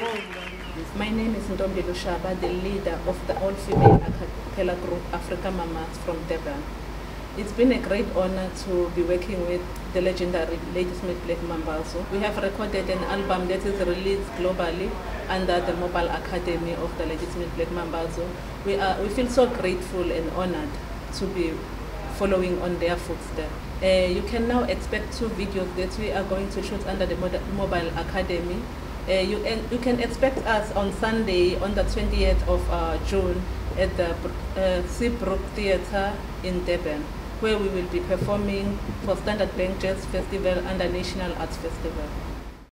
My name is Ntombi Lushaba, the leader of the all-female a cappella group Africa Mamas from Durban. It's been a great honor to be working with the legendary Ladysmith Black Mambazo. We have recorded an album that is released globally under the Mobile Academy of the Ladysmith Black Mambazo. We, are, we feel so grateful and honored to be following on their footsteps. Uh, you can now expect two videos that we are going to shoot under the Mobile Academy. Uh, you, you can expect us on Sunday on the 20th of uh, June at the uh, Seabrooke Theatre in Durban where we will be performing for Standard Bank Jazz Festival and the National Arts Festival.